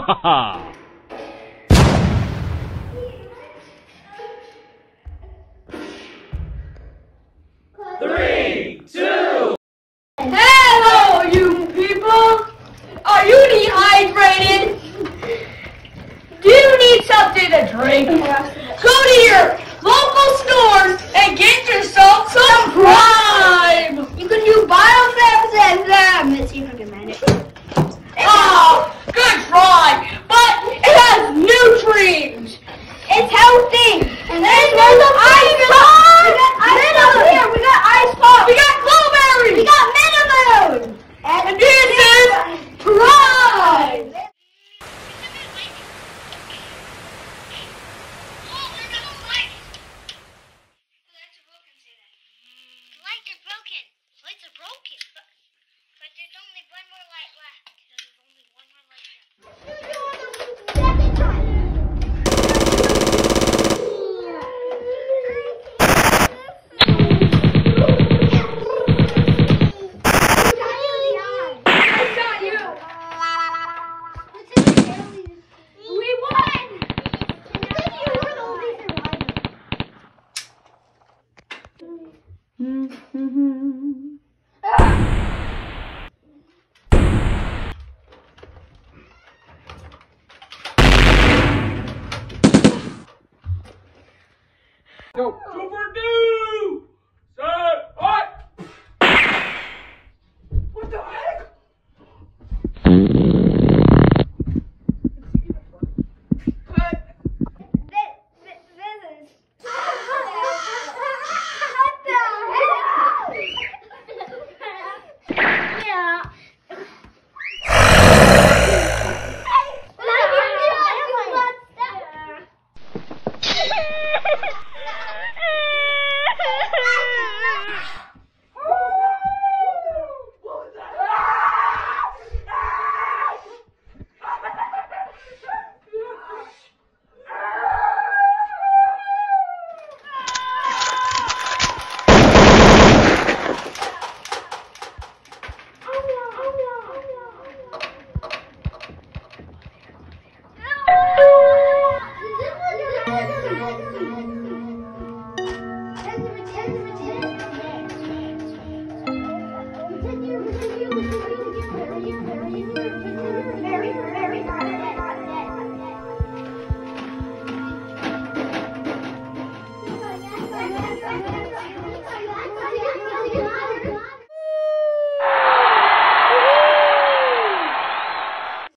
ha ha! Hello, you people! Are you dehydrated? Do you need something to drink? Go to your local stores and get yourself some are broken. Lights are broken. But, but there's only one more light left. Go. Go Purdue! Thank you.